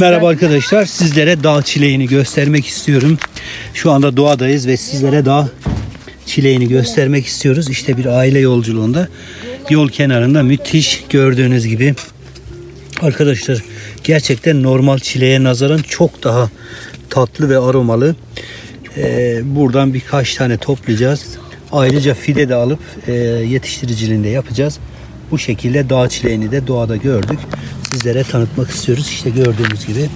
Merhaba arkadaşlar. Sizlere dağ çileğini göstermek istiyorum. Şu anda doğadayız ve sizlere dağ çileğini göstermek istiyoruz. İşte bir aile yolculuğunda yol kenarında müthiş gördüğünüz gibi arkadaşlar gerçekten normal çileğe nazaran çok daha tatlı ve aromalı. Ee, buradan birkaç tane toplayacağız. Ayrıca fide de alıp e, yetiştiriciliğinde yapacağız. Bu şekilde dağ çileğini de doğada gördük. Sizlere tanıtmak istiyoruz. İşte gördüğünüz gibi